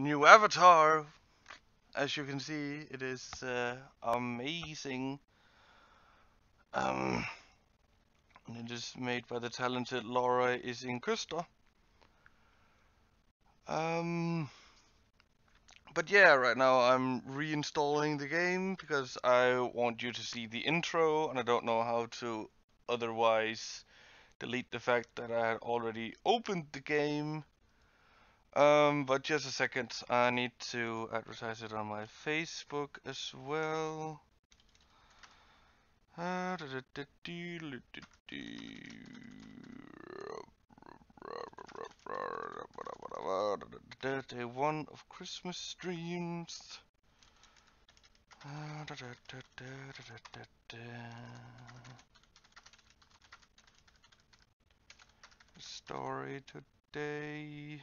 new avatar. As you can see, it is uh, amazing. Um, and it is made by the talented Laura Isingcuster. Um, but yeah, right now I'm reinstalling the game because I want you to see the intro and I don't know how to otherwise delete the fact that I had already opened the game. Um, but just a second, I need to advertise it on my Facebook as well. Day one of Christmas streams. Story today.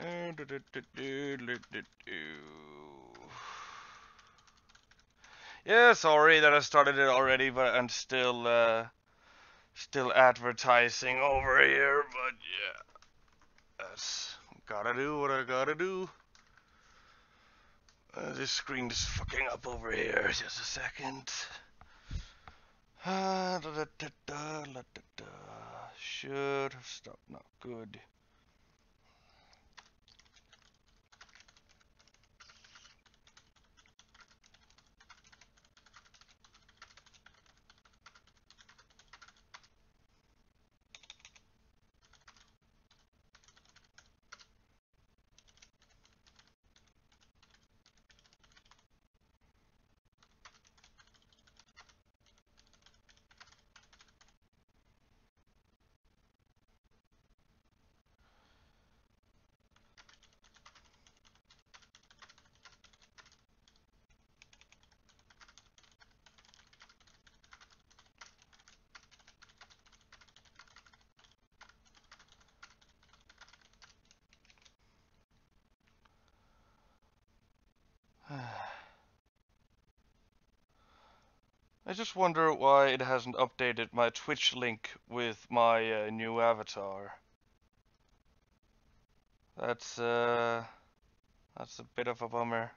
Uh, do, do, do. Yeah, sorry that I started it already, but I'm still uh, still advertising over here. But yeah, that's gotta do what I gotta do. Uh, this screen is fucking up over here. Just a second. Da, da, da, da. Should have stopped. Not good. Just wonder why it hasn't updated my Twitch link with my uh, new avatar. That's uh, that's a bit of a bummer.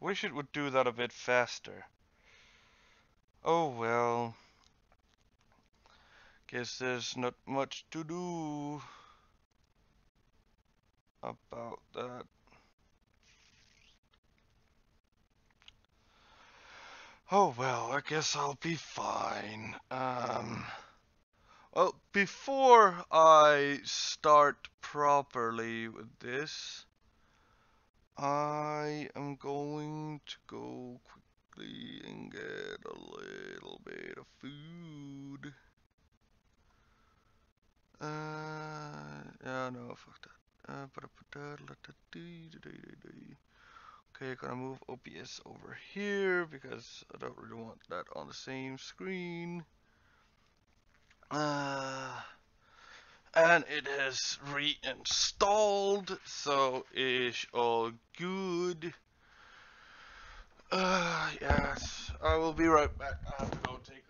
Wish it would do that a bit faster. Oh well. Guess there's not much to do about that. Oh well, I guess I'll be fine. Um, well, before I start properly with this, I am going to go quickly and get a little bit of food. Uh, yeah, no, fuck that. Uh, Okay, gonna move OBS over here because I don't really want that on the same screen. Uh, and it has reinstalled, so it's all good. Uh, yes, I will be right back. I have to go take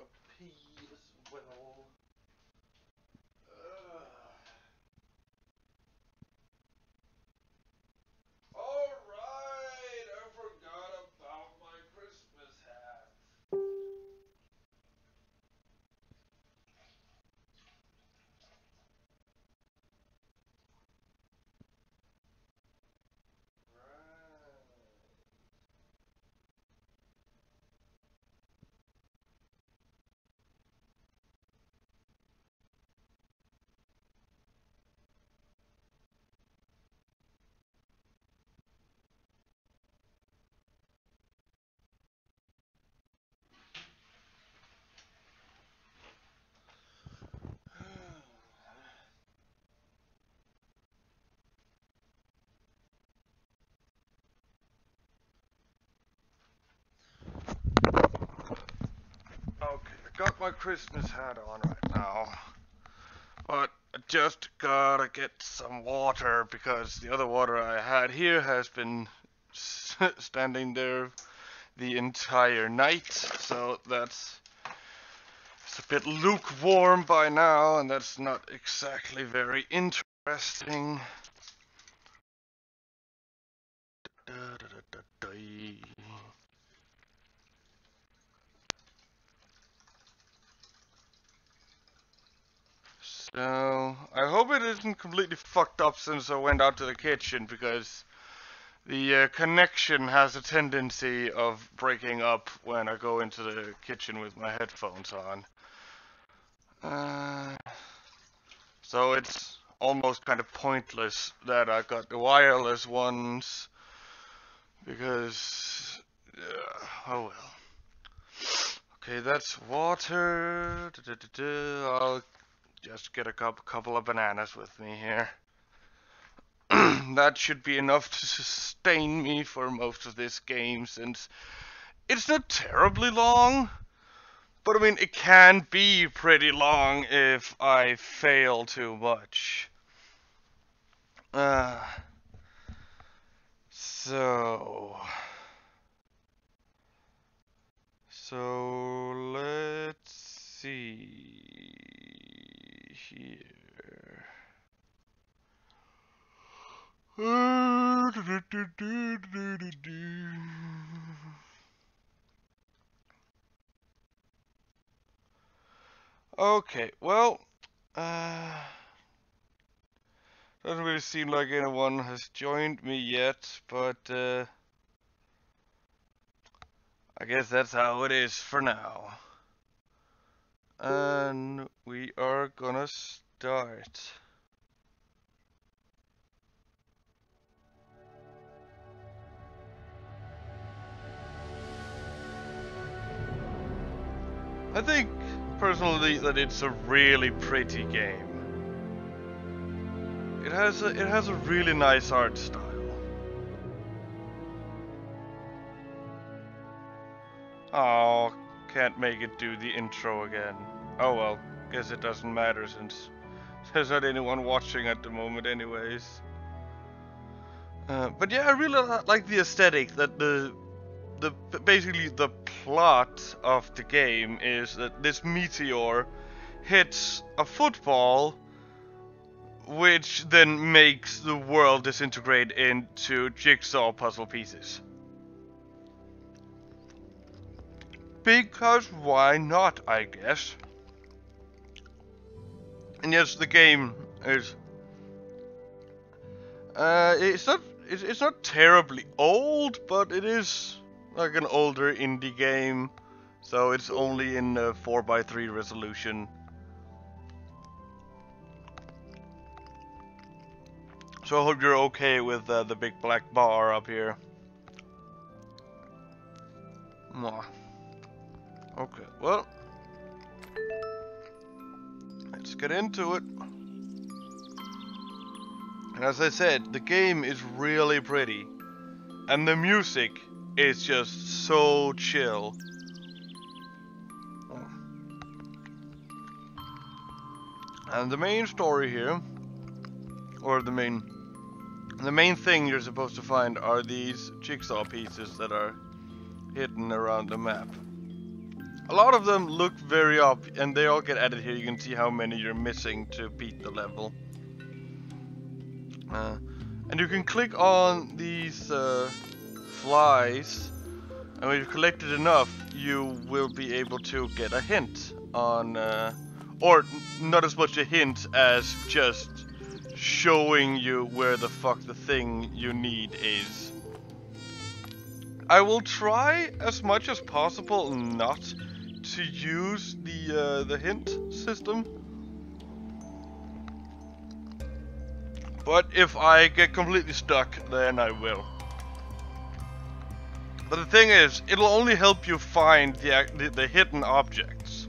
my Christmas hat on right now. But I just gotta get some water because the other water I had here has been standing there the entire night. So that's it's a bit lukewarm by now, and that's not exactly very interesting. So, I hope it isn't completely fucked up since I went out to the kitchen because the uh, connection has a tendency of breaking up when I go into the kitchen with my headphones on. Uh, so it's almost kind of pointless that I got the wireless ones because, uh, oh well. Okay, that's water. Du-du-du-du. I'll just get a couple, couple of bananas with me here. that should be enough to sustain me for most of this game since it's not terribly long. But I mean, it can be pretty long if I fail too much. Uh, so. So let's see here. Okay, well, uh, doesn't really seem like anyone has joined me yet, but uh, I guess that's how it is for now. And we are gonna start. I think personally that it's a really pretty game. It has a, it has a really nice art style. Oh, can't make it do the intro again. Oh well, guess it doesn't matter since there's not anyone watching at the moment anyways. Uh, but yeah, I really like the aesthetic that the the basically the plot of the game is that this meteor hits a football which then makes the world disintegrate into jigsaw puzzle pieces. Because why not, I guess. And yes, the game is. Uh, it's not. It's, it's not terribly old, but it is like an older indie game, so it's only in uh, 4x3 resolution. So I hope you're okay with uh, the big black bar up here. Mwah. Okay, well, let's get into it. And as I said, the game is really pretty, and the music is just so chill. And the main story here, or the main, the main thing you're supposed to find are these jigsaw pieces that are hidden around the map. A lot of them look very up, and they all get added here. You can see how many you're missing to beat the level. Uh, and you can click on these uh, flies, and when you've collected enough, you will be able to get a hint on, uh, or not as much a hint as just showing you where the fuck the thing you need is. I will try as much as possible not to use the uh, the hint system. But if I get completely stuck, then I will. But the thing is, it'll only help you find the, the, the hidden objects.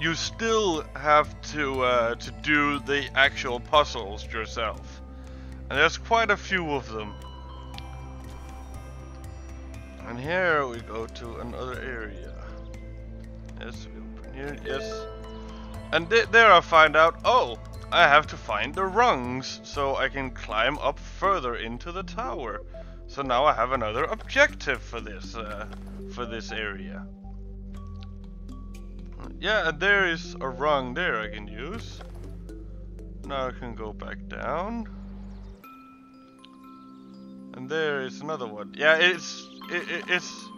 You still have to uh, to do the actual puzzles yourself, and there's quite a few of them. And here we go to another area. Yes, we open here, yes. And th there I find out, oh, I have to find the rungs so I can climb up further into the tower. So now I have another objective for this, uh, for this area. Yeah, there is a rung there I can use. Now I can go back down. And there is another one. Yeah, it's it, it's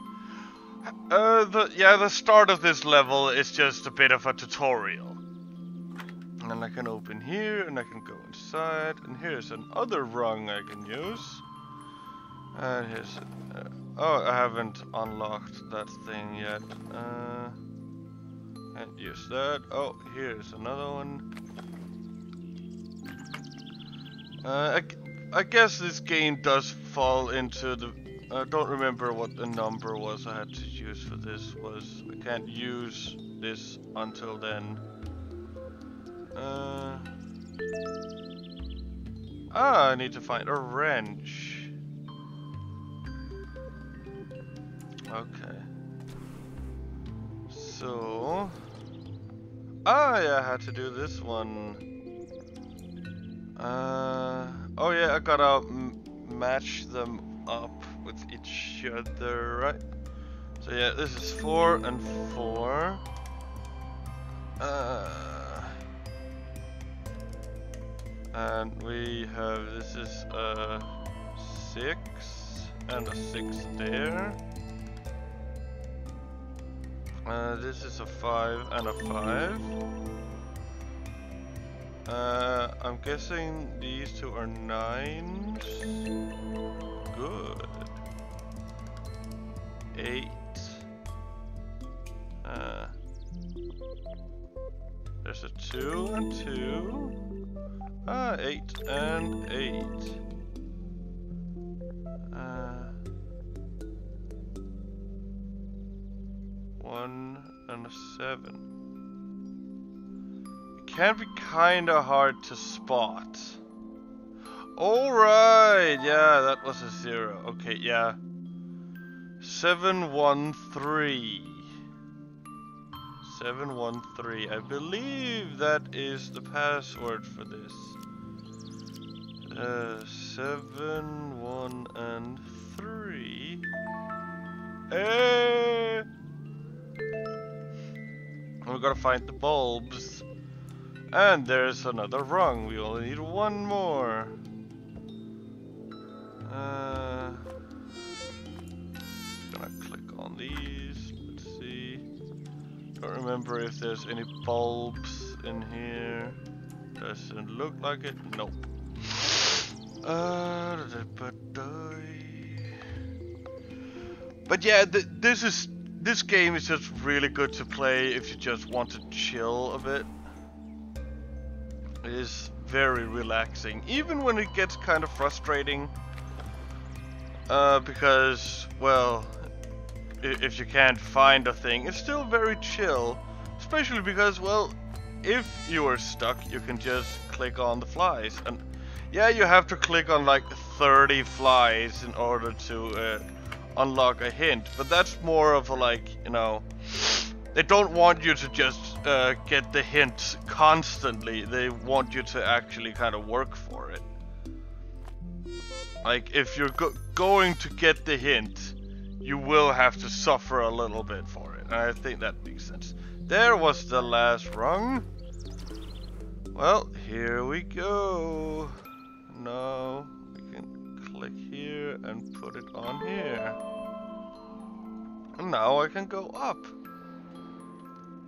uh, the yeah the start of this level is just a bit of a tutorial. And I can open here and I can go inside and here's another rung I can use. And here's uh, oh I haven't unlocked that thing yet. Uh, and use that. Oh here's another one. Uh, I, I guess this game does fall into the I don't remember what the number was I had to use for this was. I can't use this until then. Uh, ah, I need to find a wrench. Okay. So... Ah, yeah, I had to do this one. Uh, oh yeah, I gotta match them up with each other, right? So yeah, this is four and four. Uh, and we have, this is a six and a six there. Uh, this is a five and a five. Uh, I'm guessing these two are nines. Good eight. Uh, there's a two and two. Ah, eight and eight. Uh, one and a seven. It can be kinda hard to spot. Alright, yeah, that was a zero. Okay, yeah. 713. 713. I believe that is the password for this. Uh, 7, 1, and 3. Eh! We gotta find the bulbs. And there's another rung. We only need one more. Uh, on these. Let's see. Don't remember if there's any bulbs in here. Doesn't look like it. Nope. Uh, but yeah, th this is this game is just really good to play if you just want to chill a bit. It is very relaxing, even when it gets kind of frustrating. Uh, because, well, if you can't find a thing, it's still very chill. Especially because, well, if you are stuck, you can just click on the flies. And yeah, you have to click on like 30 flies in order to uh, unlock a hint. But that's more of a like, you know, they don't want you to just uh, get the hint constantly. They want you to actually kind of work for it. Like, if you're go going to get the hint, you will have to suffer a little bit for it. And I think that makes sense. There was the last rung. Well, here we go. Now we can click here and put it on here. And now I can go up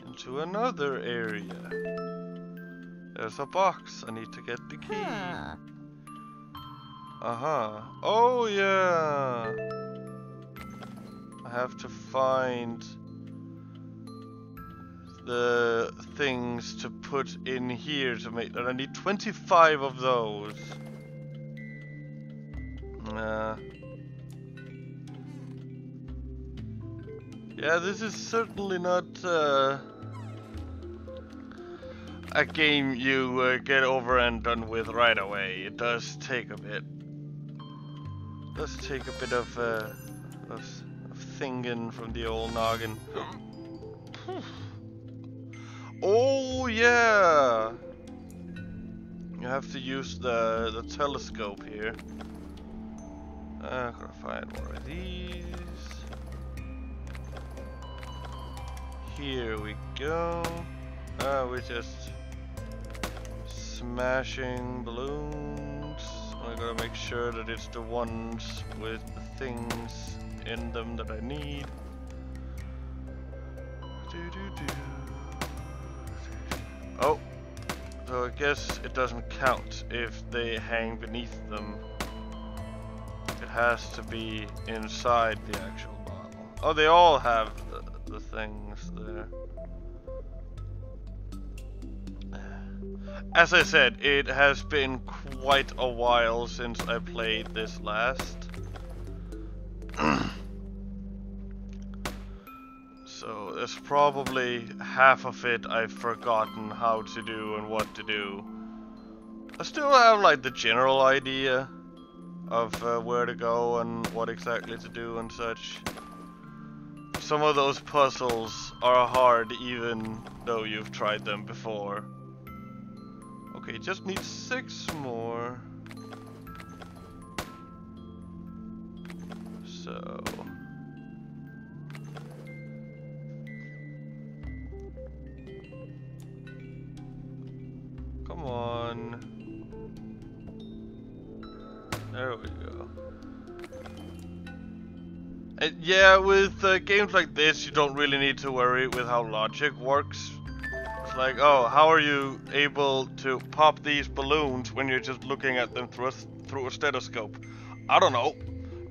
into another area. There's a box. I need to get the key. Huh. Uh-huh. Oh, yeah. Have to find the things to put in here to make that. I need 25 of those. Nah. Yeah, this is certainly not uh, a game you uh, get over and done with right away. It does take a bit. It does take a bit of, uh, of thinking from the old noggin. oh yeah! You have to use the the telescope here. Uh, gotta find more of these. Here we go. Uh, we're just smashing balloons. I gotta make sure that it's the ones with the things in them that I need. Oh, so I guess it doesn't count if they hang beneath them. It has to be inside the actual bottle. Oh, they all have the, the things there. As I said, it has been quite a while since I played this last. so there's probably half of it I've forgotten how to do and what to do. I still have like the general idea of uh, where to go and what exactly to do and such. Some of those puzzles are hard even though you've tried them before. Okay, just need six more. So... Come on. There we go. And yeah, with uh, games like this, you don't really need to worry with how logic works. It's like, oh, how are you able to pop these balloons when you're just looking at them through a, through a stethoscope? I don't know.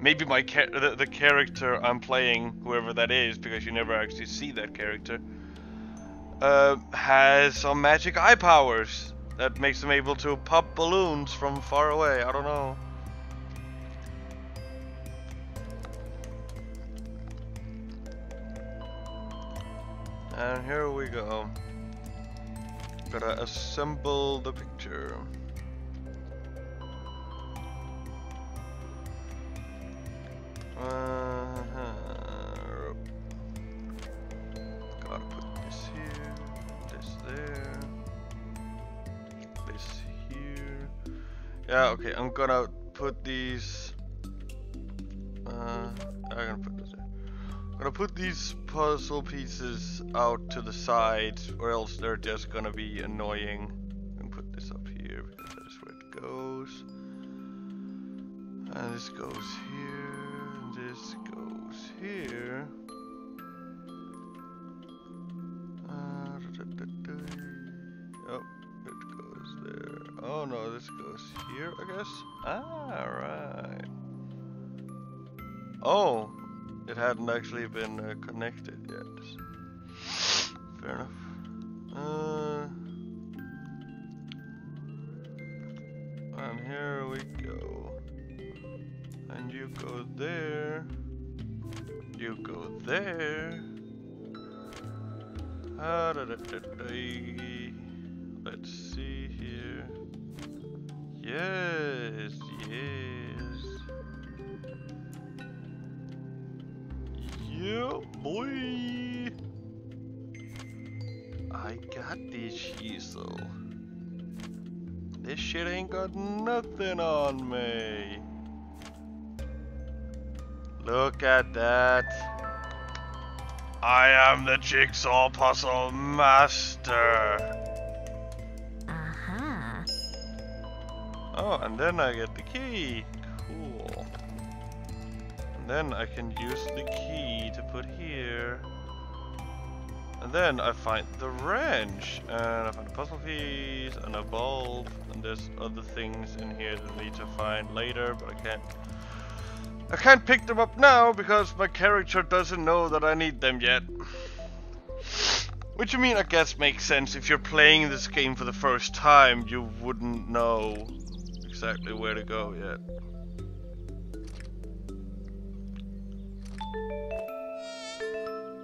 Maybe my the, the character I'm playing, whoever that is, because you never actually see that character, uh, has some magic eye powers that makes them able to pop balloons from far away. I don't know. And here we go. Gotta assemble the picture. Uh-huh. Gotta put this here, this there, this here. Yeah, okay, I'm gonna put these. Uh, I'm gonna put this there. I'm gonna put these puzzle pieces out to the side, or else they're just gonna be annoying. I'm put this up here because that's where it goes. And this goes here, and this goes here. Uh. Oh, it goes there. Oh no, this goes here, I guess. Ah, right. Oh, it hadn't actually been uh, connected yet. Fair enough. Uh, and here we go. And you go there. You go there. Ah, da, da, da. Let's see here. Yes, yes. Yeah, boy. I got this shizzle. This shit ain't got nothing on me. Look at that. I am the jigsaw puzzle master. Aha. Oh, and then I get the key. Cool. And then I can use the key to put here. And then I find the wrench. And I find a puzzle piece and a bulb. And there's other things in here that I need to find later, but I can't. I can't pick them up now because my character doesn't know that I need them yet. Which I mean, I guess makes sense. If you're playing this game for the first time, you wouldn't know exactly where to go yet.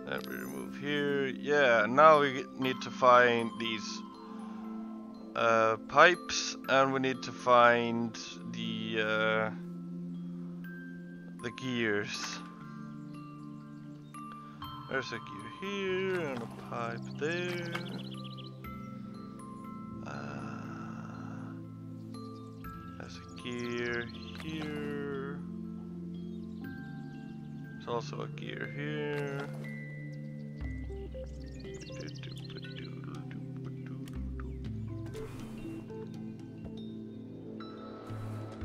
Then we remove here. Yeah, now we need to find these uh, pipes, and we need to find the uh, the gears. There's a gear here and a pipe there. Uh, there's a gear here. There's also a gear here.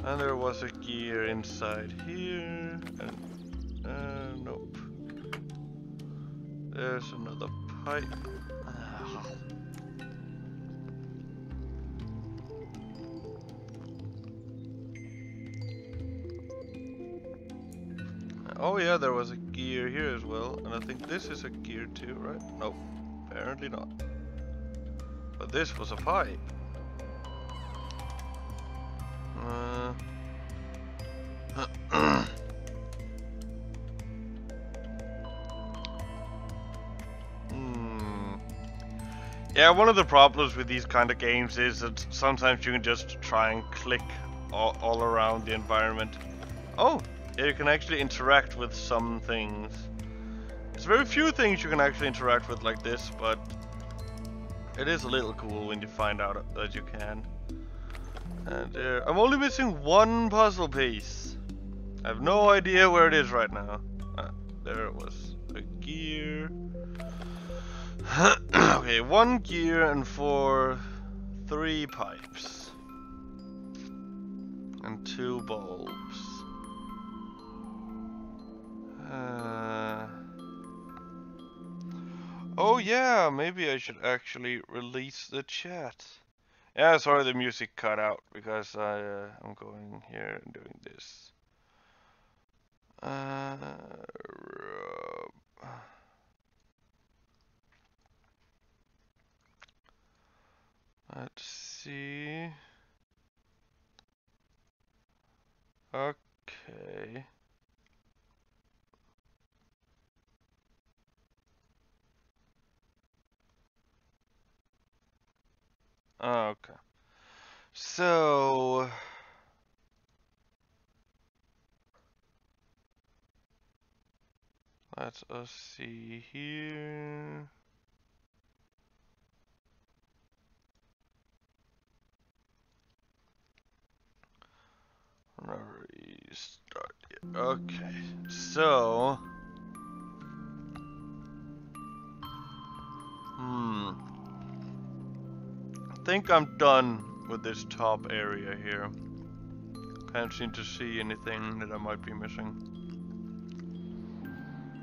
And there was a gear inside here, and uh, nope. There's another pipe. Ah. Oh yeah, there was a gear here as well, and I think this is a gear too, right? Nope, apparently not. But this was a pipe. Uh, Yeah, one of the problems with these kind of games is that sometimes you can just try and click all, all around the environment. Oh, you can actually interact with some things. There's very few things you can actually interact with like this, but it is a little cool when you find out that you can. And there, I'm only missing one puzzle piece. I have no idea where it is right now. Ah, there it was. A gear. okay, one gear and four, three pipes. And two bulbs. Uh, oh yeah, maybe I should actually release the chat. Yeah, sorry the music cut out because I uh, I'm going here and doing this. Uh, let's see. Okay. Oh, okay. So let us see here. Restart. Okay, so. Hmm. I think I'm done with this top area here. Can't seem to see anything that I might be missing.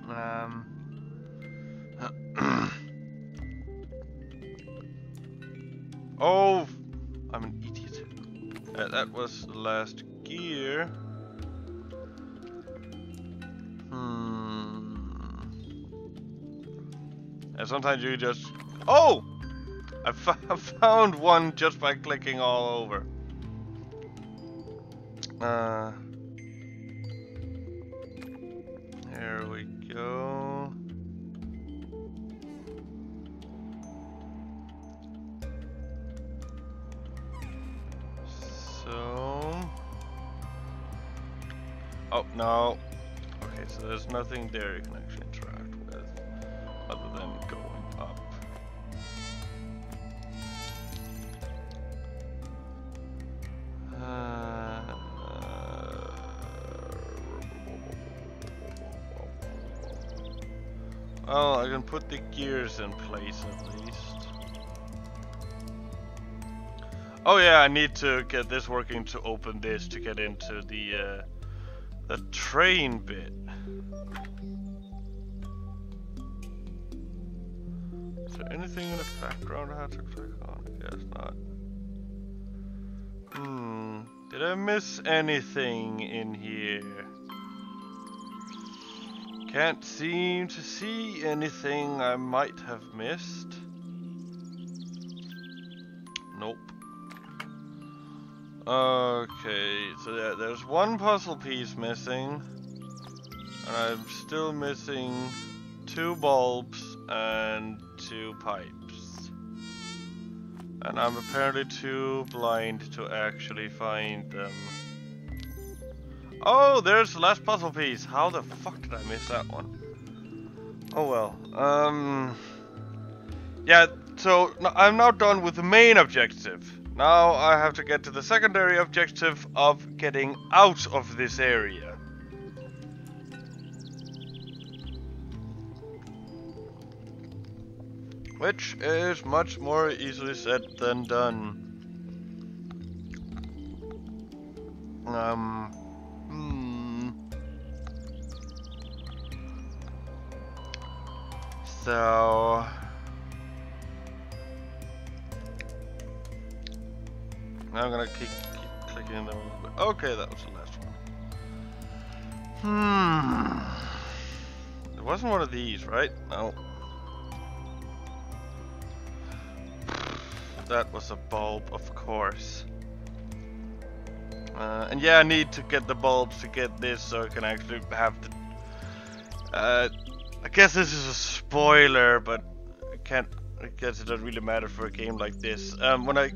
Um. oh, I'm an idiot. Uh, that was the last gear. Hmm. And sometimes you just. Oh! I found one just by clicking all over. Uh, no. Okay, so there's nothing there you can actually interact with, other than going up. Uh, Well, I can put the gears in place at least. Oh yeah, I need to get this working to open this to get into the uh, the train bit. Is there anything in the background I have to click on? I guess not. Hmm. Did I miss anything in here? Can't seem to see anything I might have missed. Nope. Okay, so yeah, there's one puzzle piece missing. And I'm still missing two bulbs and two pipes. And I'm apparently too blind to actually find them. Oh, there's the last puzzle piece. How the fuck did I miss that one? Oh well. Um. Yeah, so I'm now done with the main objective. Now I have to get to the secondary objective of getting out of this area. Which is much more easily said than done. Um, hmm. So... Now I'm gonna keep, keep clicking them a little bit. Okay, that was the last one. Hmm. It wasn't one of these, right? No. That was a bulb, of course. Uh, and yeah, I need to get the bulbs to get this so I can actually have the... Uh, I guess this is a spoiler, but I can't... I guess it doesn't really matter for a game like this. Um, when I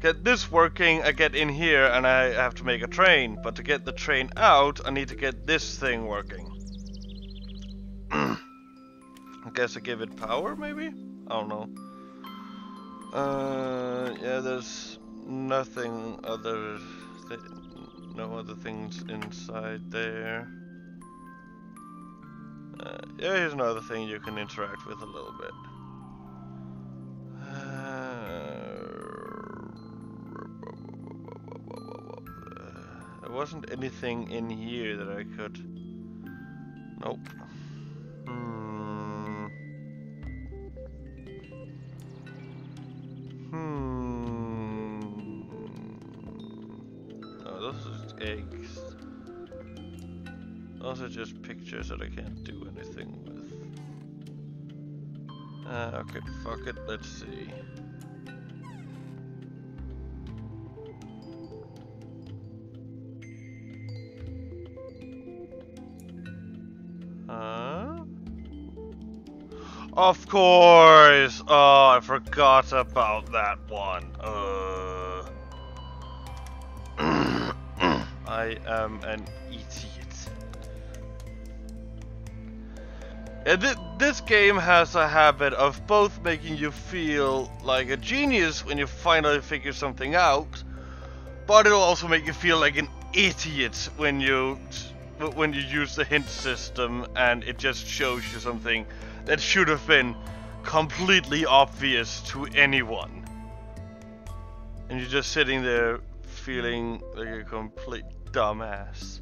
get this working, I get in here and I have to make a train. But to get the train out, I need to get this thing working. I guess I give it power, maybe? I don't know. Uh, yeah, there's nothing other, th no other things inside there. Uh, yeah, here's another thing you can interact with a little bit. Wasn't anything in here that I could... Nope. Hmm. Hmm. Oh, those are just eggs. Those are just pictures that I can't do anything with. Uh, okay, fuck it, let's see. Of course! Oh, I forgot about that one. Uh... I am an idiot. th this game has a habit of both making you feel like a genius when you finally figure something out, but it'll also make you feel like an idiot when you when you use the hint system and it just shows you something that should have been completely obvious to anyone. And you're just sitting there feeling like a complete dumbass.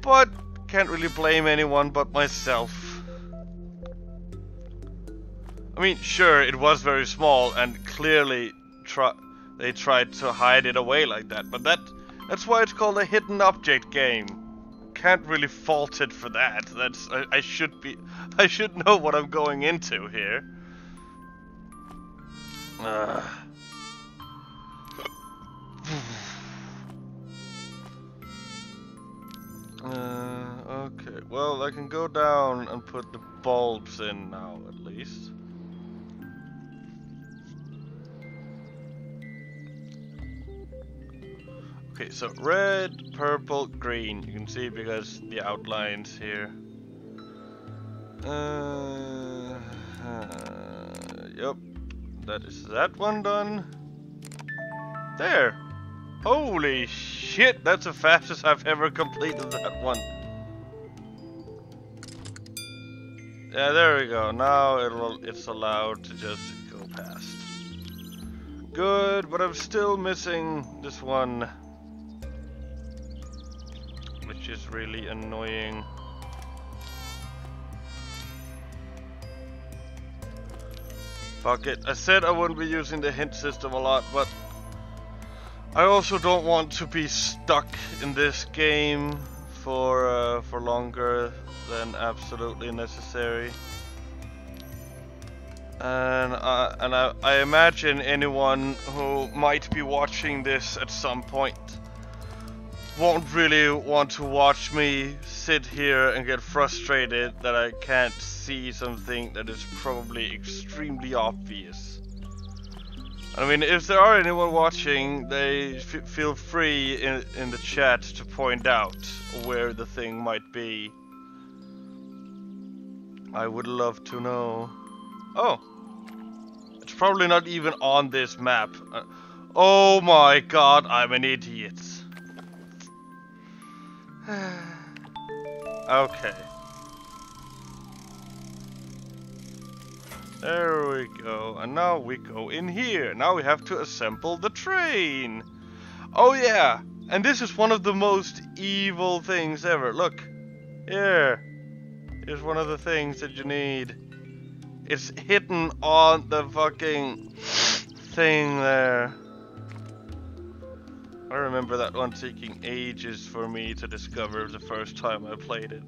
But can't really blame anyone but myself. I mean, sure, it was very small and clearly try they tried to hide it away like that, but that that's why it's called a hidden object game can't really fault it for that. That's I, I should be I should know what I'm going into here. Uh. uh, okay, well I can go down and put the bulbs in now at least. Okay, so red, purple, green. You can see because the outlines here. Uh, uh, yep, that is that one done. There. Holy shit, that's the fastest I've ever completed that one. Yeah, there we go. Now it'll it's allowed to just go past. Good, but I'm still missing this one. Is really annoying. Fuck it. I said I wouldn't be using the hint system a lot, but I also don't want to be stuck in this game for uh, for longer than absolutely necessary. And and I, I imagine anyone who might be watching this at some point won't really want to watch me sit here and get frustrated that I can't see something that is probably extremely obvious. I mean, if there are anyone watching, they feel free in, in the chat to point out where the thing might be. I would love to know. Oh! It's probably not even on this map. Uh, oh my god, I'm an idiot. okay. There we go. And now we go in here. Now we have to assemble the train. Oh yeah. And this is one of the most evil things ever. Look. Here. Here's one of the things that you need. It's hidden on the fucking thing there. I remember that one taking ages for me to discover the first time I played it.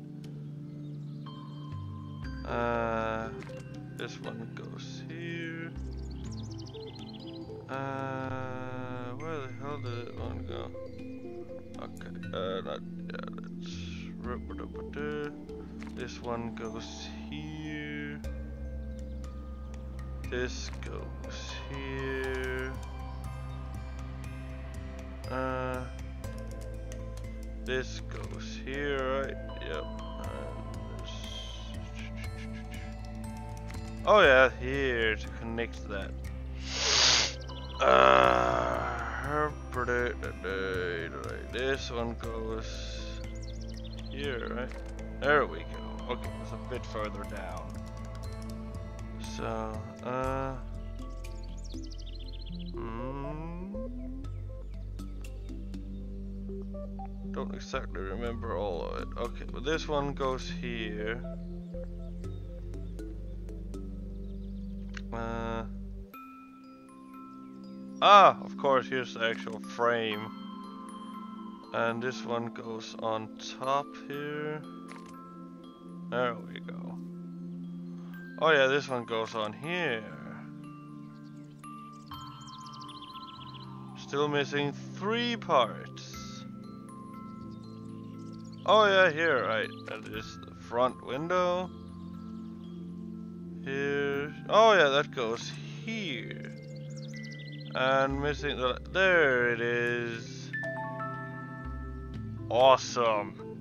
Uh, this one goes here. Uh, where the hell did that one go? Okay, uh, not, yeah, let's, this one goes here. This goes here. Uh, this goes here, right? Yep. Oh yeah, here to connect that. Uh, this one goes here, right? There we go. Okay, it's a bit further down. So, uh... Don't exactly remember all of it. Okay, but this one goes here. Uh, ah, of course, here's the actual frame. And this one goes on top here. There we go. Oh yeah, this one goes on here. Still missing three parts. Oh yeah, here, right. That is the front window. Here. Oh yeah, that goes here. And missing the... There it is. Awesome.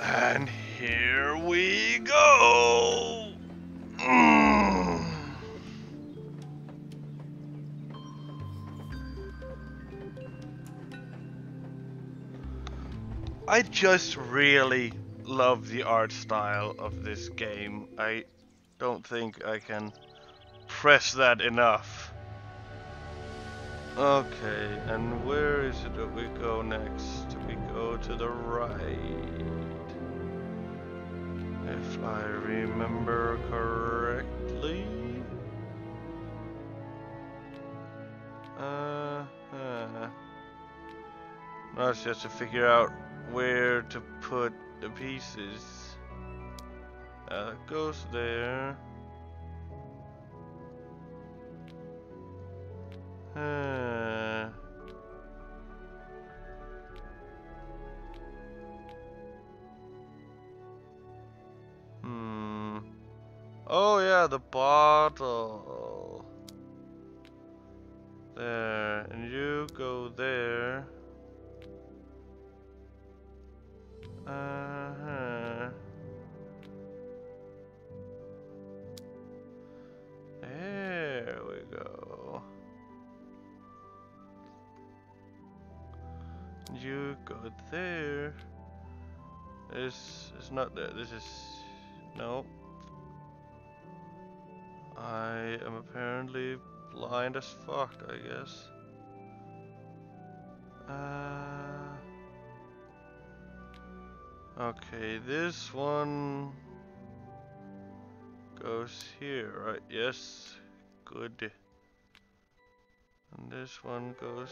And here we go. Mm. I just really love the art style of this game. I don't think I can press that enough. Okay, and where is it that we go next? We go to the right. If I remember correctly. Uh, uh. Now it's just to figure out where to put the pieces. Uh, goes there. Uh, hmm. Oh yeah, the bottle. There, and you go there. Uh-huh. There we go. You go there. This is not there. This is No. I am apparently blind as fuck, I guess. Uh, okay, this one goes here, right? Yes, good. And this one goes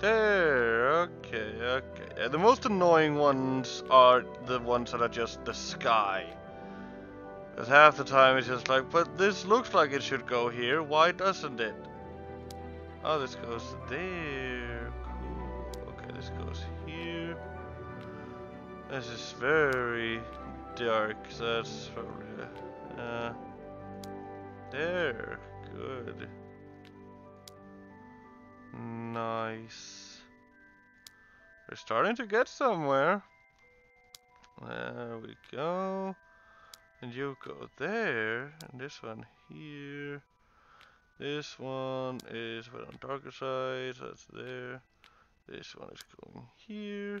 there. Okay, okay. The most annoying ones are the ones that are just the sky. Because half the time it's just like, but this looks like it should go here. Why doesn't it? Oh, this goes there. Cool. Okay, this goes here. This is very dark, that's probably... Uh, there. Good. Nice. We're starting to get somewhere. There we go. And you go there, and this one here. This one is on darker side, that's there. This one is going here.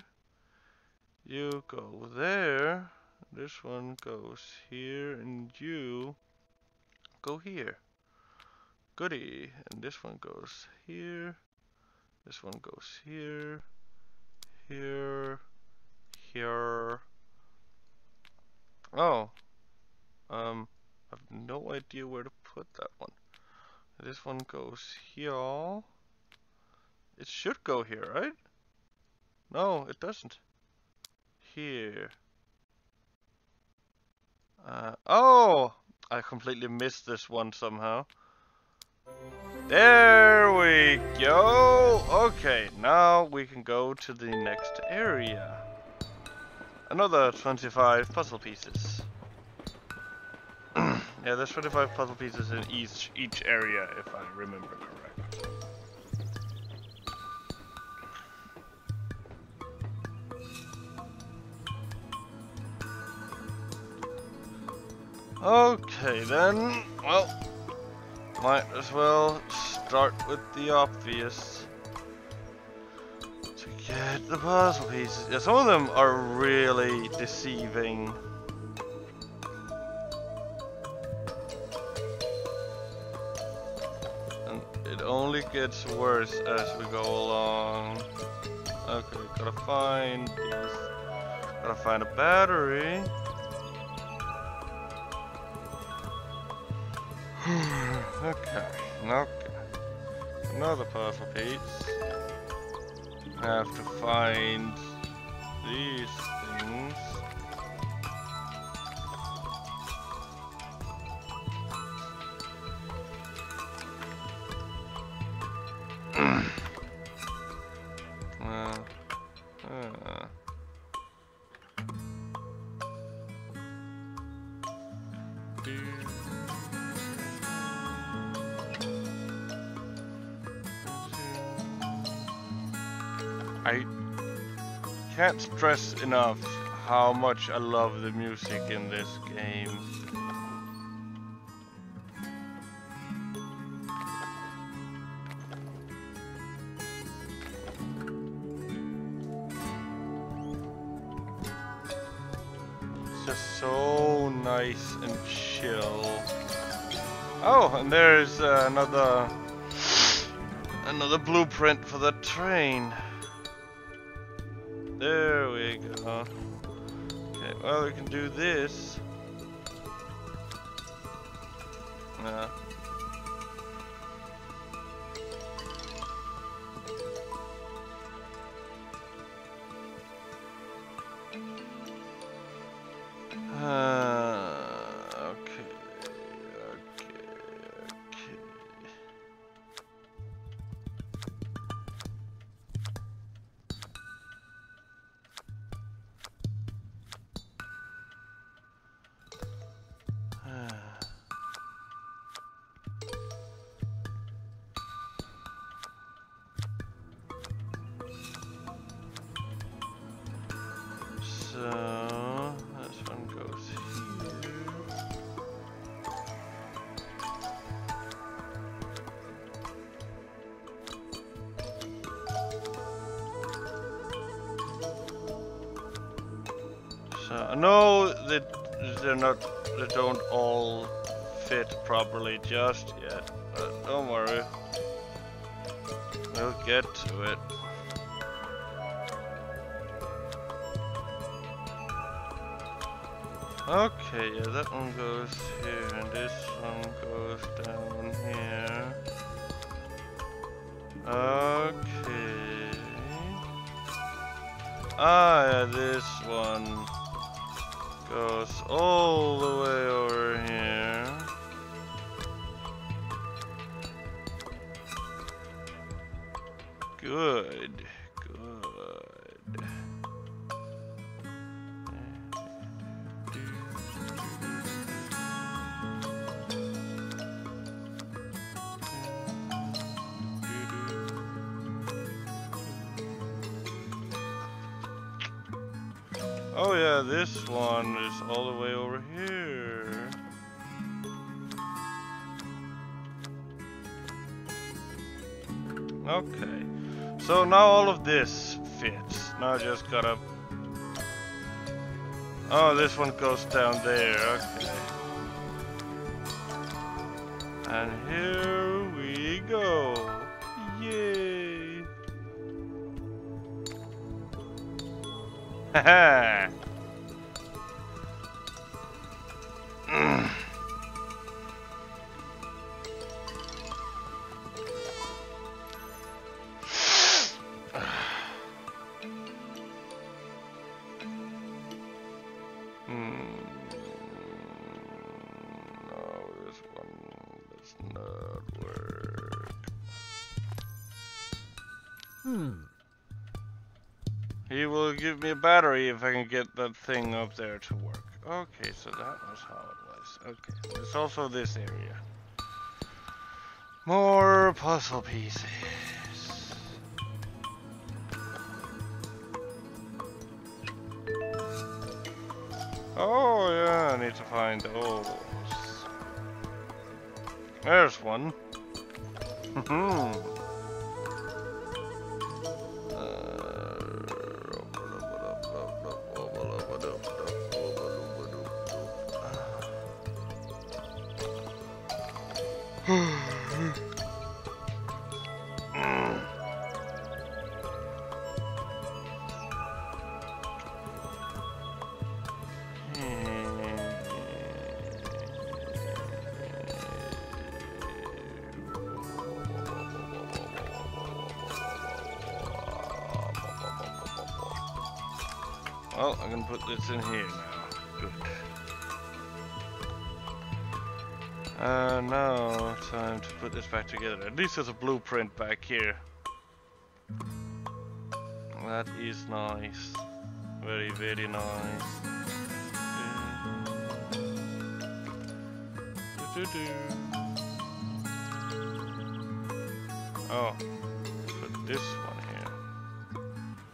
You go there. This one goes here, and you go here. Goody. And this one goes here. This one goes here. Here. Here. Oh. Um, I have no idea where to put that one. This one goes here. It should go here, right? No, it doesn't. Here. Uh, oh! I completely missed this one somehow. There we go! Okay, now we can go to the next area. Another 25 puzzle pieces. yeah, there's 25 puzzle pieces in each each area, if I remember correct. Okay then, well, might as well start with the obvious. To get the puzzle pieces. Yeah, some of them are really deceiving. And it only gets worse as we go along. Okay, gotta find these. Gotta find a battery. okay, okay. Another puzzle piece. I Have to find these can't stress enough how much I love the music in this game. It's just so nice and chill. Oh, and there's uh, another another blueprint for the train. There we go. Okay, well we can do this. Uh, Oh yeah, this one is all the way over here. Okay. So now all of this fits. Now I just gotta... Oh, this one goes down there, okay. And here we go. Haha! Me a battery if I can get that thing up there to work. Okay, so that was how it was. Okay, there's also this area. More puzzle pieces. Oh yeah, I need to find those. There's one. Hmm. Least there's a blueprint back here. That is nice. Very, very nice. Oh, put this one here.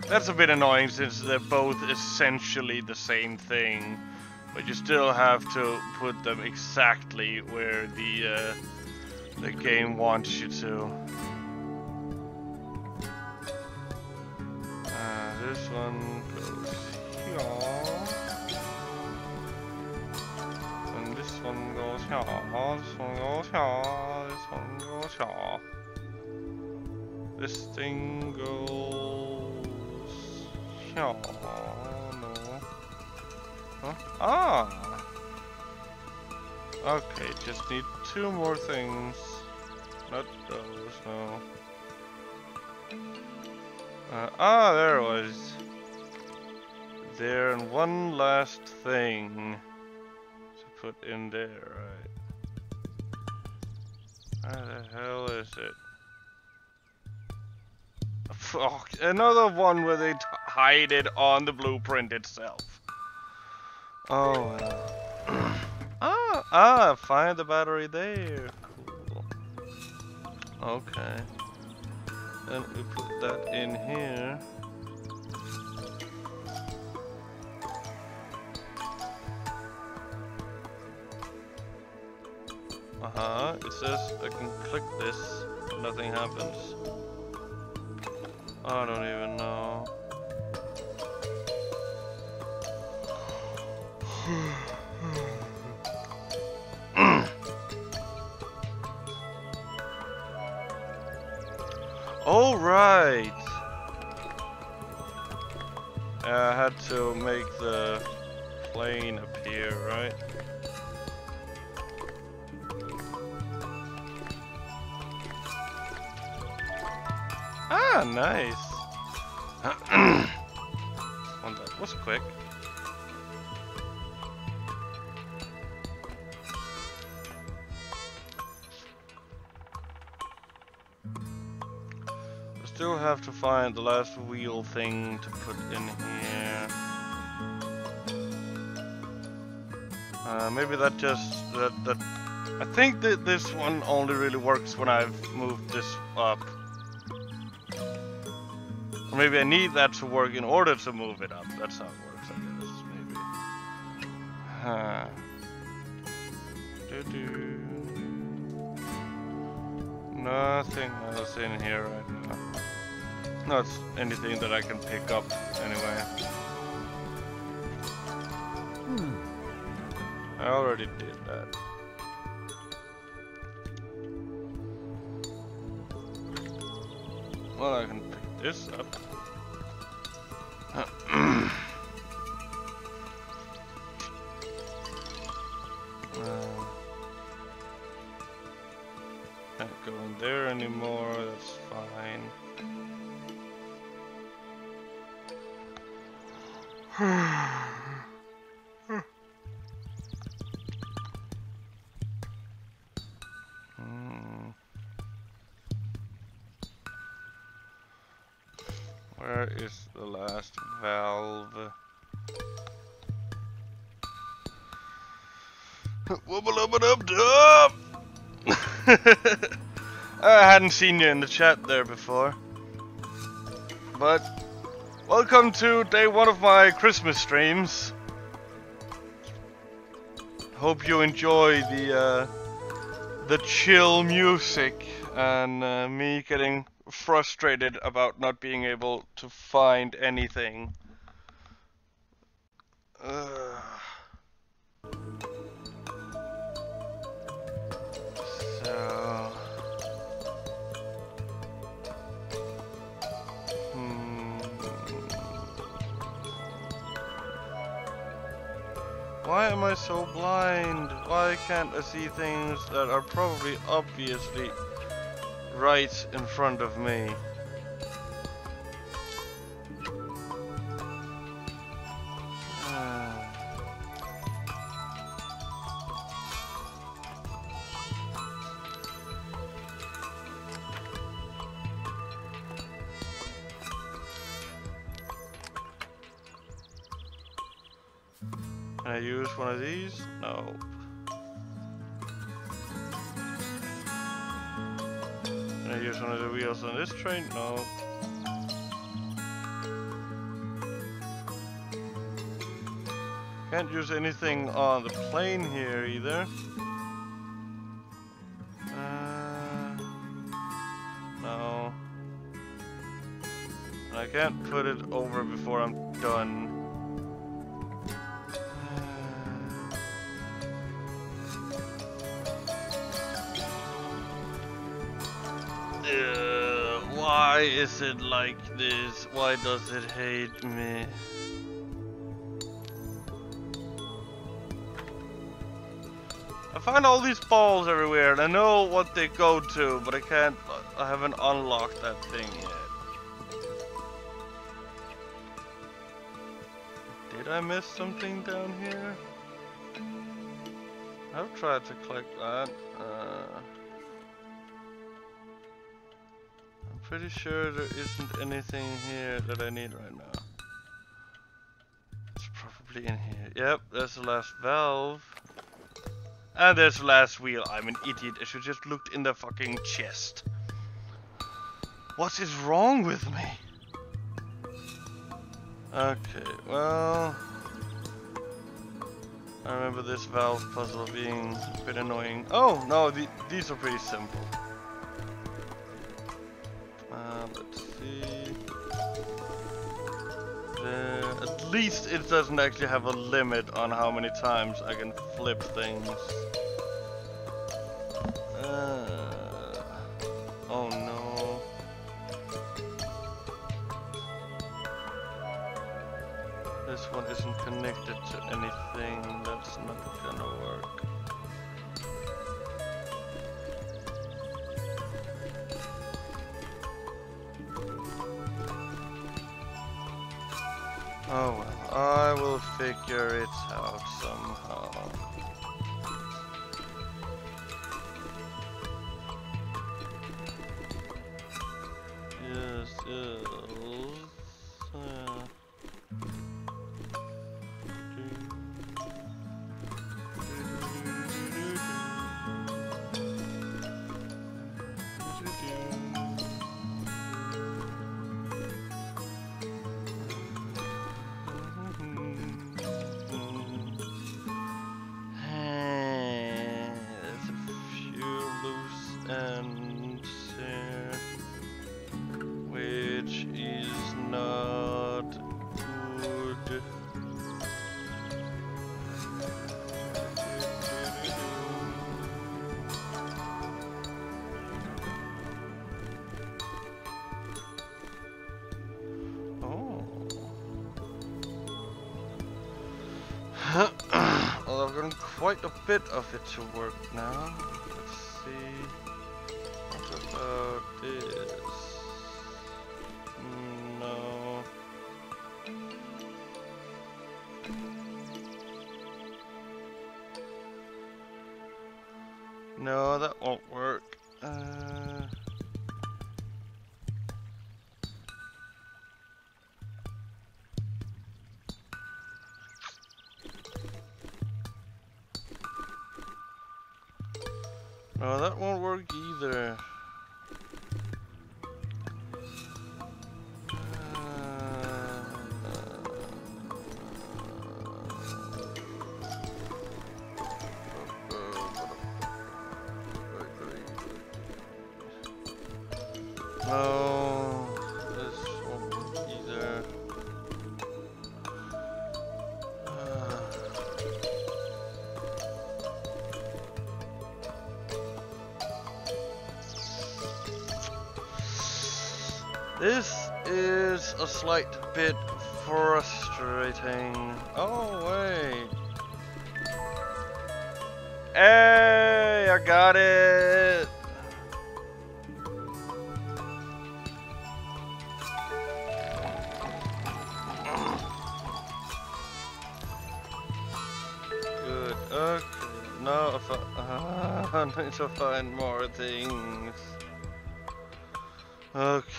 That's a bit annoying since they're both essentially the same thing, but you still have to put them exactly where the uh, the game wants you to. Uh, this one goes here, and this one goes here. This one goes here. This one goes here. This thing goes just need two more things. Not those, no. Uh, ah, there it was. There, and one last thing to put in there, right? Where the hell is it? Fuck, another one where they hide it on the blueprint itself. Oh well. Ah, find the battery there. Cool. Okay. Then we put that in here. Uh-huh, it says I can click this, nothing happens. I don't even know. oh right. I had to make the plane appear, right? Ah, nice. well, that was quick. Find the last wheel thing to put in here. Uh, maybe that just that that I think that this one only really works when I've moved this up. Or maybe I need that to work in order to move it up. That's how it works, I guess. Maybe. Huh. Doo-doo. Nothing else in here right now. Not anything that I can pick up anyway. Hmm. I already did that. Well, I can pick this up. Hadn't seen you in the chat there before. But welcome to day one of my Christmas streams. Hope you enjoy the uh, the chill music and uh, me getting frustrated about not being able to find anything. See things that are probably obviously right in front of me? Can I use one of these? No. Use one of the wheels on this train? No. Can't use anything on the plane here either. Uh, no. I can't put it over before I'm done. Is it like this? Why does it hate me? I find all these balls everywhere and I know what they go to, but I can't, I haven't unlocked that thing yet. Did I miss something down here? I've tried to click that. Uh, pretty sure there isn't anything here that I need right now. It's probably in here. Yep, there's the last valve. And there's the last wheel. I'm an idiot. I should just looked in the fucking chest. What is wrong with me? Okay, well... I remember this valve puzzle being a bit annoying. Oh, no, the, these are pretty simple. Uh, let's see. There, at least it doesn't actually have a limit on how many times I can flip things. Uh, well, I've gotten quite a bit of it to work now. Bit frustrating. Oh, wait. Hey, I got it. Good. Okay. Now if I, I need to find more things. Okay.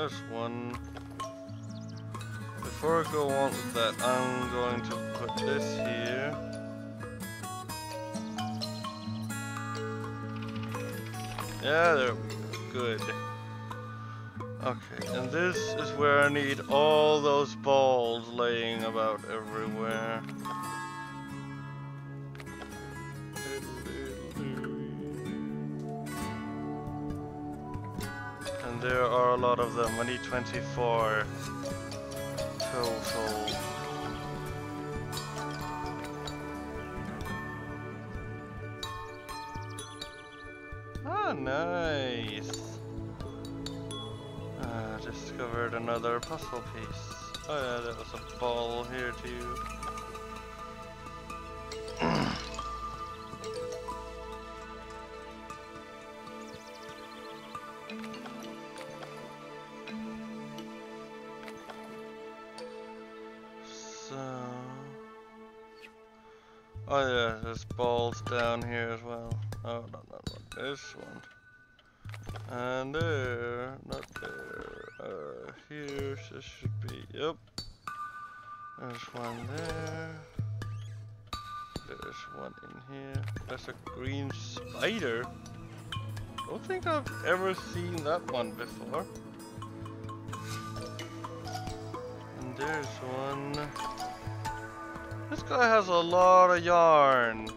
There's one. Before I go on with that, I'm going to put this here. Yeah, there we go. Good. Okay, and this is where I need all those balls laying about everywhere. Lot of them. I need 24 total. There's a green spider. Don't think I've ever seen that one before. And there's one. This guy has a lot of yarn.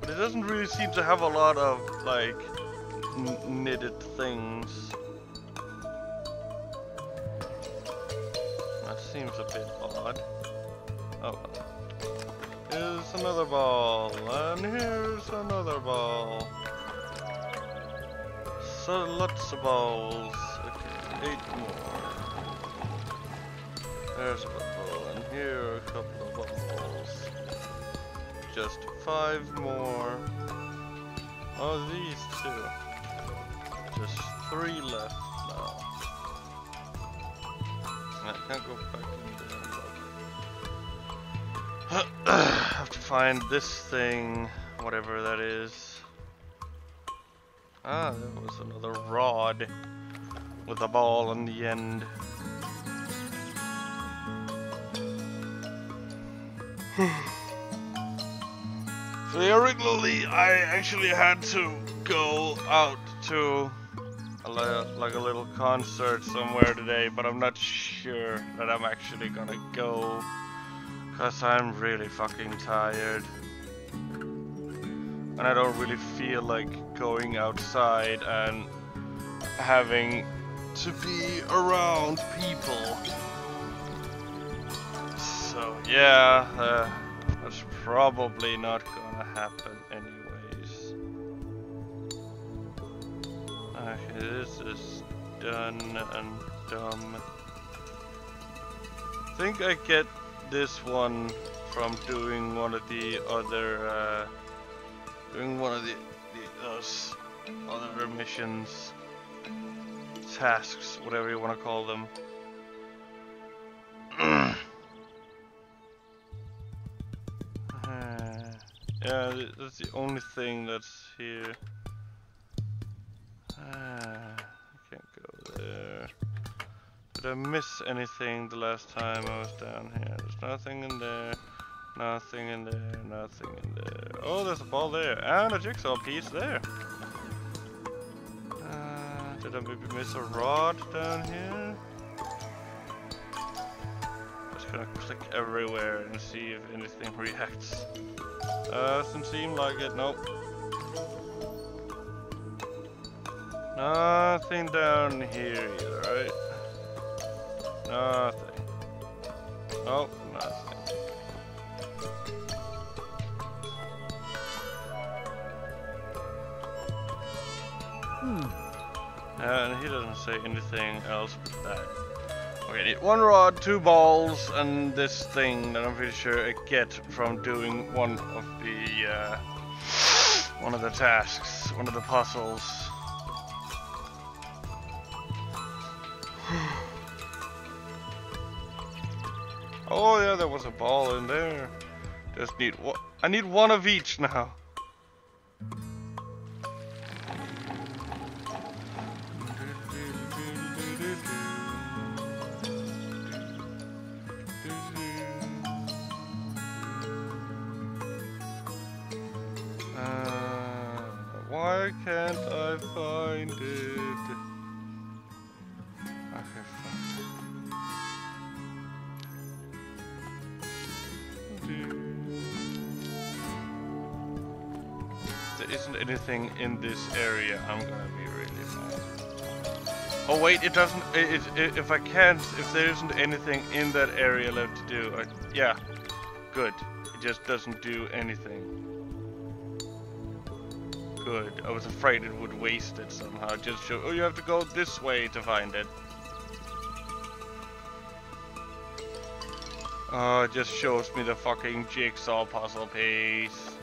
But it doesn't really seem to have a lot of, like, knitted things. Balls. Okay, eight more. There's a ball, and here are a couple of balls. Just five more. Oh, these two. Just three left now. I can't go back in there. have to find this thing, whatever that is. Ah, there was another rod with a ball on the end. so originally I actually had to go out to a like a little concert somewhere today, but I'm not sure that I'm actually gonna go because I'm really fucking tired. And I don't really feel like going outside and having to be around people. So yeah, uh, that's probably not gonna happen anyways. Okay, this is done and dumb. I think I get this one from doing one of the other, uh, doing one of the, the those other missions, tasks, whatever you want to call them. Yeah, that's the only thing that's here. Ah, I can't go there. Did I miss anything the last time I was down here? There's nothing in there, nothing in there, nothing in there. Oh, there's a ball there, and a jigsaw piece there. Uh, did I maybe miss a rod down here? Just gonna click everywhere and see if anything reacts. Uh, doesn't seem like it, nope. Nothing down here either, right? Nothing. Nope, nothing. Hmm. And he doesn't say anything else but that. Okay, need one rod, two balls, and this thing that I'm pretty sure I get from doing one of the uh, one of the tasks, one of the puzzles. oh yeah, there was a ball in there. Just need one. I need one of each now. Anything in this area, I'm gonna be really mad. Oh wait, it doesn't, it, it, if I can't, if there isn't anything in that area left to do, I, yeah, good. It just doesn't do anything. Good. I was afraid it would waste it somehow. Just show, oh you have to go this way to find it. Oh, it just shows me the fucking jigsaw puzzle piece.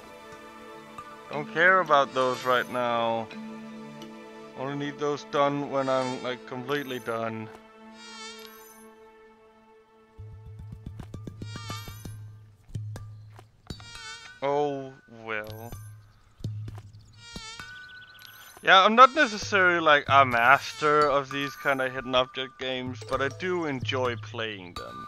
Don't care about those right now. Only need those done when I'm like completely done. Oh, well. Yeah, I'm not necessarily like a master of these kind of hidden object games, but I do enjoy playing them.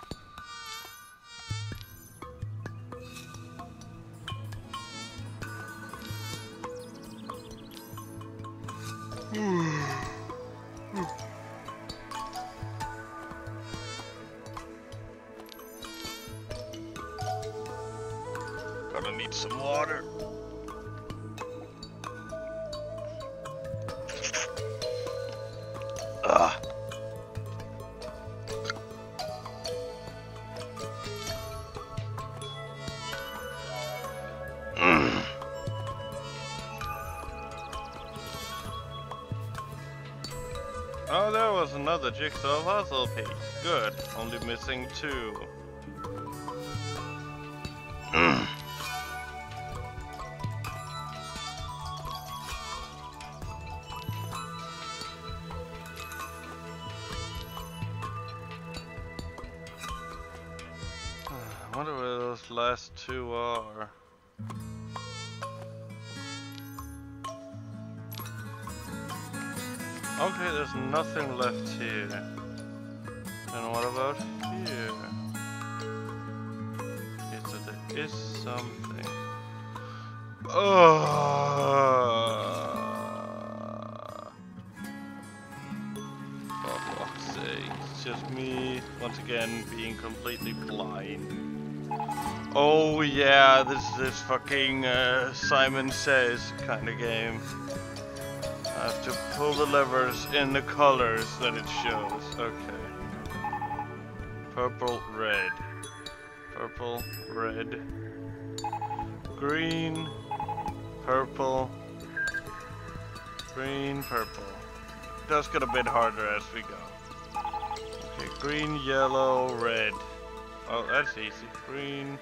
Gonna need some water. Ugh. Oh, there was another jigsaw puzzle piece. Good. Only missing two. Mm. Okay, there's nothing left here. And what about here? Okay, so there is something. Oh. For fuck's sake. It's just me, once again, being completely blind. Oh yeah, this is this fucking uh, Simon Says kind of game. I have to pull the levers in the colors that it shows. Okay. Purple, red. Purple, red. Green, purple. Green, purple. Does get a bit harder as we go. Okay, green, yellow, red. Oh, that's easy. Green,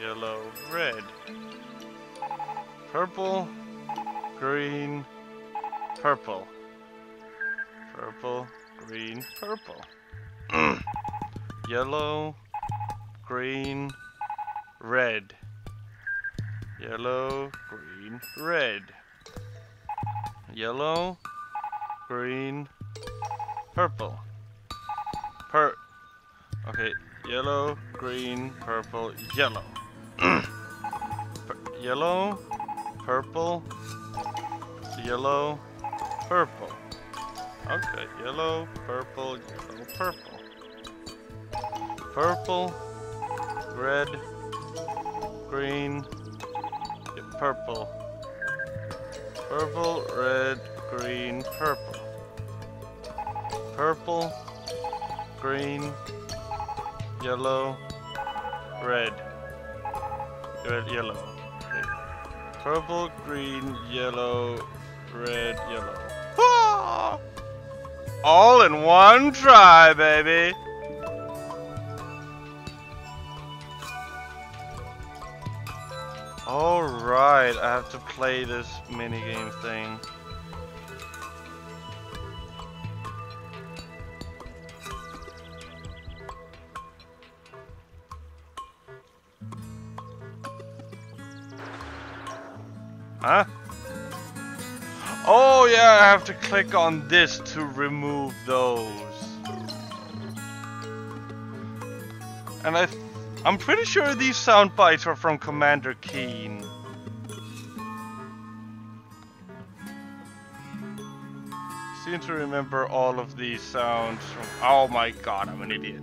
yellow, red. Purple, green, Purple. Purple, green, purple. Yellow, green, red. Yellow, green, red. Yellow, green, purple. Per. Okay, yellow, green, purple, yellow. Yellow, purple, yellow, purple. Okay, yellow, purple, yellow, purple. Purple, red, green, purple. Purple, red, green, purple. Purple, green, yellow, red. Red, yellow. Purple, green, yellow, red, yellow. Ah! All in one try, baby. Alright, I have to play this minigame thing. Huh? Oh yeah, I have to click on this to remove those. And I, I'm pretty sure these sound bites are from Commander Keen. Seem to remember all of these sounds from. Oh my god, I'm an idiot.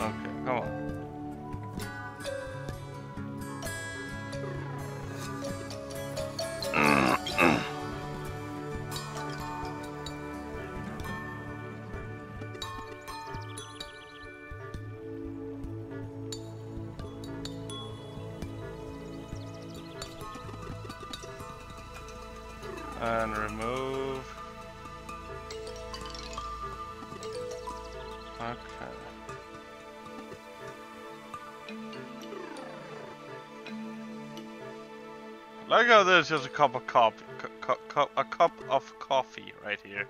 Okay, come on. There's just a cup of coffee, cu cu a cup of coffee right here.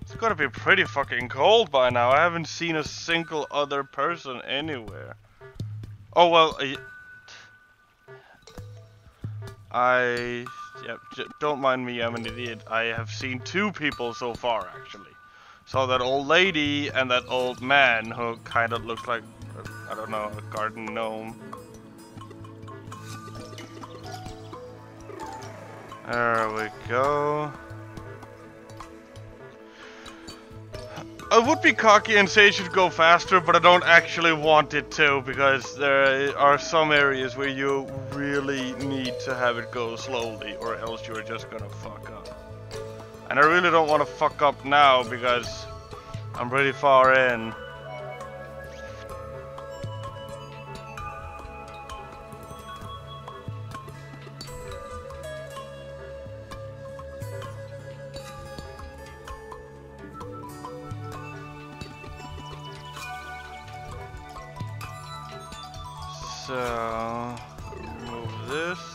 It's gotta be pretty fucking cold by now. I haven't seen a single other person anywhere. Oh well, uh, I, I Yep, don't mind me, I'm an idiot. I have seen two people so far, actually. Saw that old lady and that old man who kind of looks like, uh, I don't know, a garden gnome. There we go. I would be cocky and say it should go faster, but I don't actually want it to, because there are some areas where you really need to have it go slowly, or else you're just gonna fuck up. And I really don't want to fuck up now, because I'm pretty far in. Uh, so, remove this.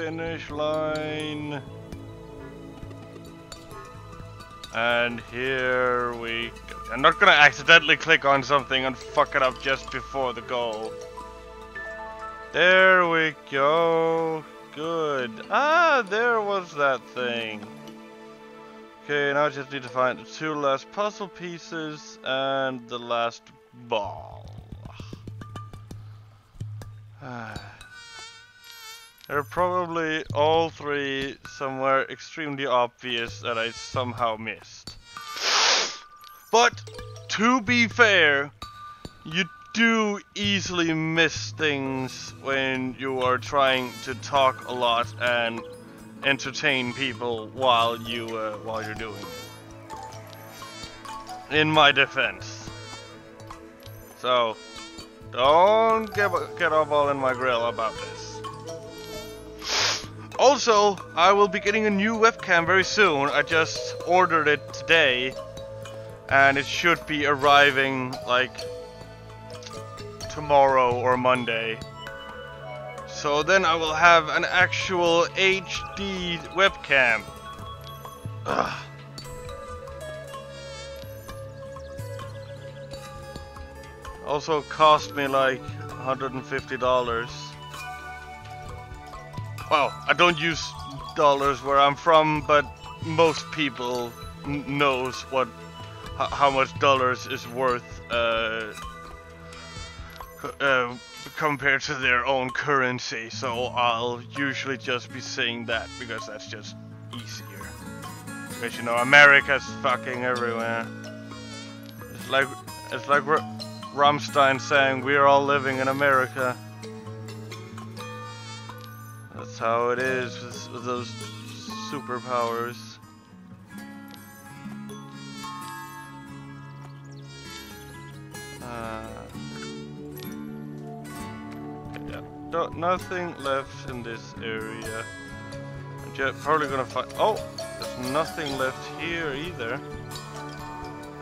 Finish line. And here we go. I'm not gonna accidentally click on something and fuck it up just before the goal. There we go. Good. Ah, there was that thing. Okay, now I just need to find the two last puzzle pieces and the last ball. Probably all three somewhere extremely obvious that I somehow missed. But, to be fair, you do easily miss things when you are trying to talk a lot and entertain people while you uh, while you're doing it. In my defense. So, don't get get all in my grill about this. Also, I will be getting a new webcam very soon. I just ordered it today, and it should be arriving like tomorrow or Monday. So then I will have an actual HD webcam. Ugh. Also cost me like $150. Well, I don't use dollars where I'm from, but most people knows what how much dollars is worth uh, uh, compared to their own currency. So I'll usually just be saying that because that's just easier. Because you know America's fucking everywhere. It's like it's like R Rammstein saying we're all living in America. How it is with, with those superpowers. Uh, yeah, no, nothing left in this area. I'm just probably gonna find. Oh, there's nothing left here either.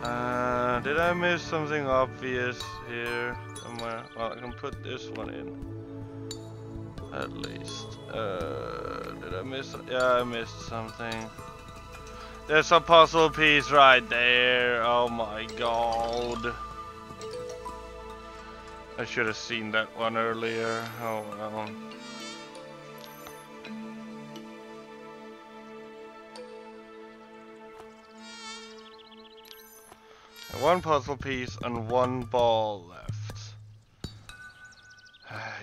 Uh, did I miss something obvious here somewhere? Well, I can put this one in. At least. Uh, did I miss? Yeah, I missed something. There's a puzzle piece right there. Oh my god. I should have seen that one earlier. Oh well. One puzzle piece and one ball left.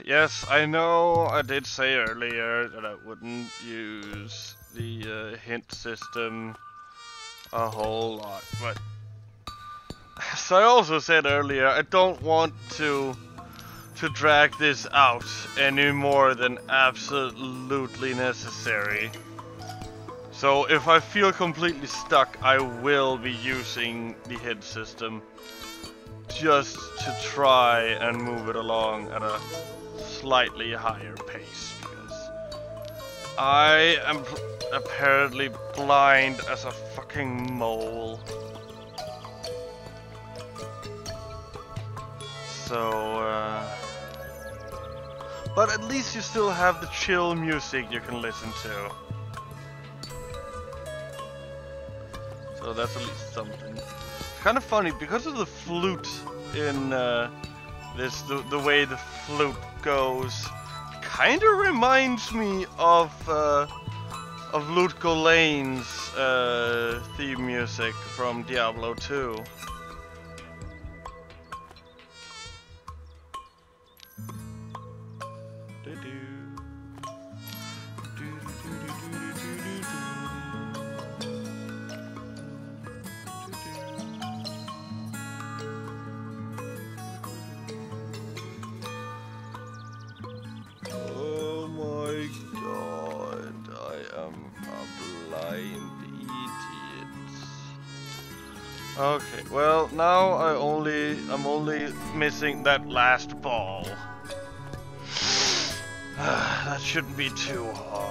Yes, I know I did say earlier that I wouldn't use the uh, hint system a whole lot, but as I also said earlier, I don't want to to drag this out any more than absolutely necessary. So if I feel completely stuck, I will be using the hint system just to try and move it along at a slightly higher pace because I am apparently blind as a fucking mole. So, uh, but at least you still have the chill music you can listen to. So that's at least something. Kind of funny because of the flute in uh, this, the, the way the flute goes, kind of reminds me of uh, of Lut Gholein's uh, theme music from Diablo 2. Missing that last ball. Ah, that shouldn't be too hard.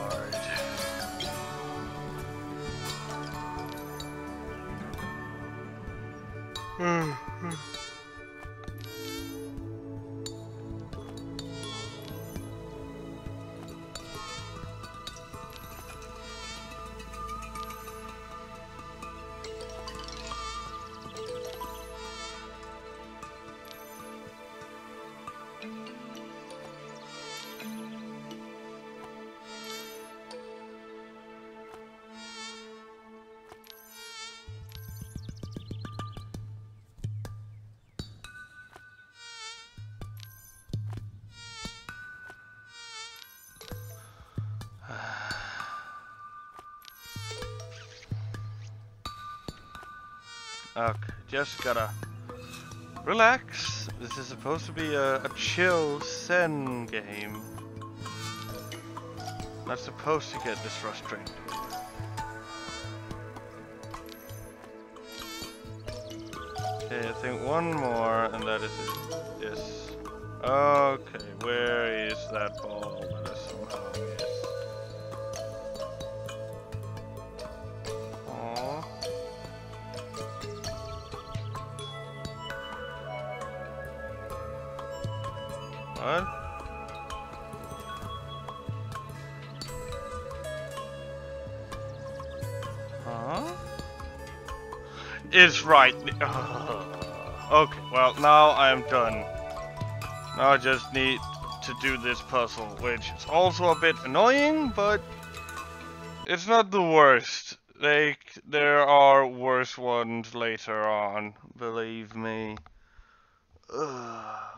Just gotta relax. This is supposed to be a, a chill Zen game. Not supposed to get this frustrated. Okay, I think one more, and that is it. Yes. Okay, where is that that What? Huh? It's right. okay, well now I am done. Now I just need to do this puzzle, which is also a bit annoying, but it's not the worst. Like there are worse ones later on, believe me. Ugh.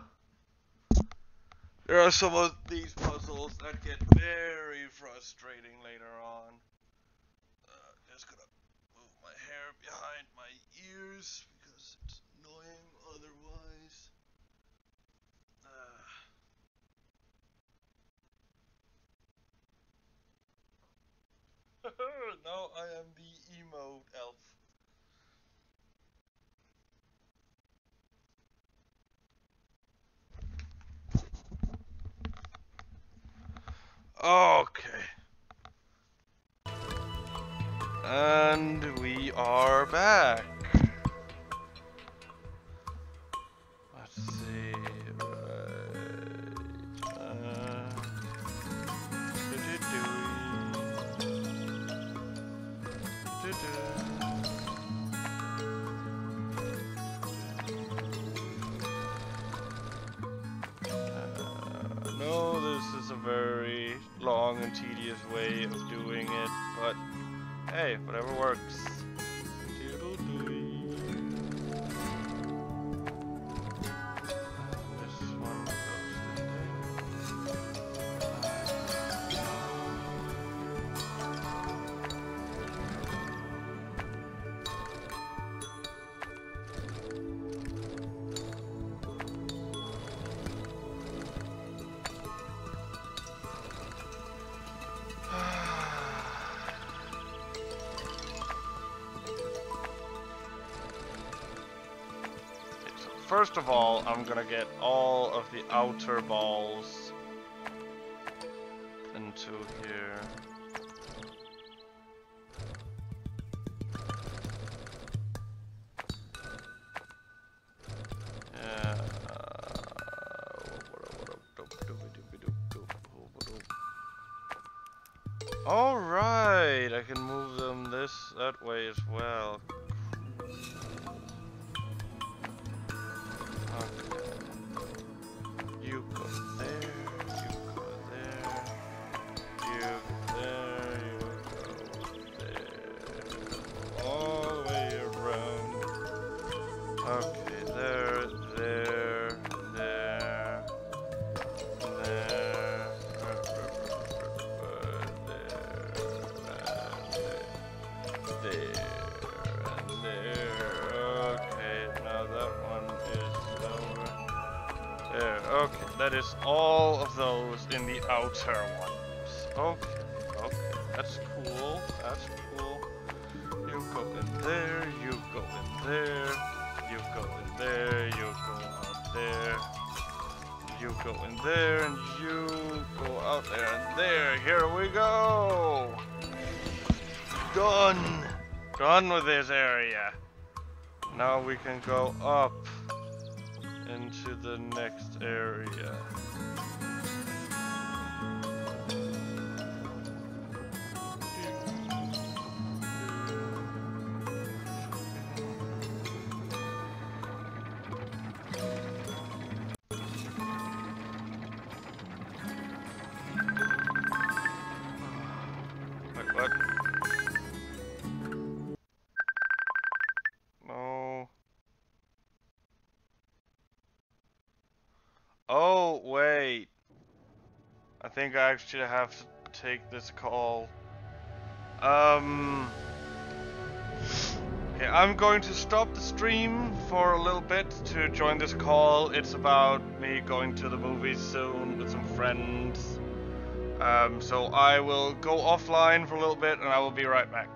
There are some of these puzzles that get very frustrating later on. Uh, just gonna move my hair behind my ears because it's annoying otherwise. Uh. now I am the emo elf. Okay. And we are back. Long and tedious way of doing it, but hey, whatever works. Gonna get all of the outer balls into here. Yeah. All right, I can move them this that way as well. Oh, okay. All of those in the outer ones. Okay, okay, that's cool, that's cool. You go in there, you go in there, you go in there, you go out there. You go in there and you go out there and there. Here we go! Done! Done with this area. Now we can go up into the next area. Actually have to take this call. Um. Okay, I'm going to stop the stream for a little bit to join this call. It's about me going to the movies soon with some friends. Um, so I will go offline for a little bit and I will be right back.